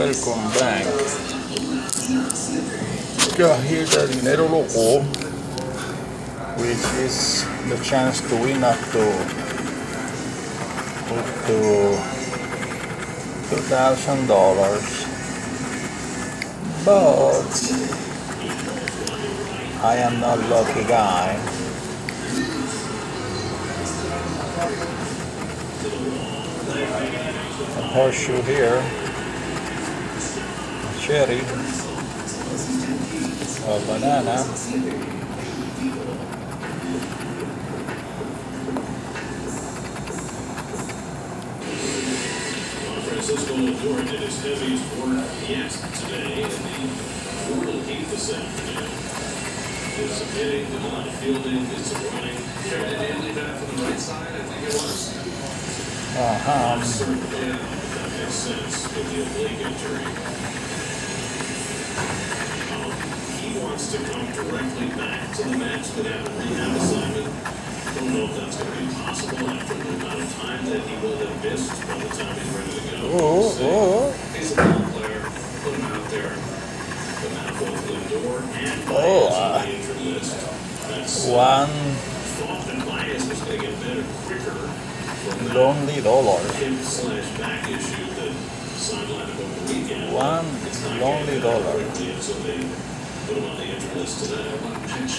Welcome Bank. Here the Dinero Loco, which is the chance to win up to up to two thousand dollars. But I am not lucky guy. A horseshoe here, cherry, a banana, Francisco Lindor did his heaviest work yet today in the brutal heat this afternoon. Did some hitting, did a lot of fielding, did some running. Carried it in, back from the right side, I think it was. uh-huh. Certain down, if that makes sense, with the oblique injury. Um, He wants to come directly back to the Mets without a rehab assignment. Don't know if that's going to be possible after the amount of time that he will have missed by the time he's ready to go. Oh, We'll oh, He's a ball player, put him out there. But now both Lindor and Oh, uh, on the injured list. That's one thought that Baez was going to get better quicker lonely dollar. hip slash back issue that sidelined him over the weekend. One lonely dollar. so they put him on the list today.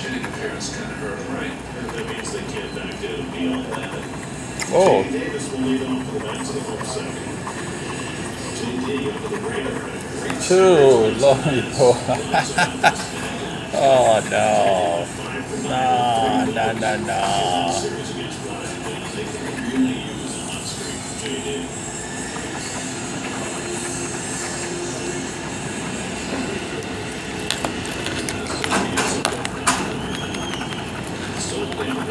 Hitting appearance kind of hurt him, right? That means they can't back down beyond that. Oh, J.D. Davis will lead off for the Mets in the home second. J.D. under the radar. had a great two lonely dollar. oh no. No, no, no, no. Series against Washington. They can really use a hot streak from J.D. Still only 107 at bats this year, along with Tommy missed with a hand injury. Yes, it's a fastball outside for the ball. Almost. Top of the arc, hitting sixth in the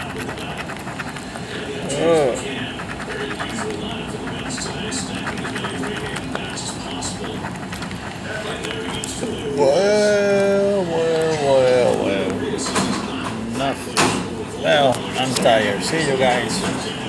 I'm tired. See you guys.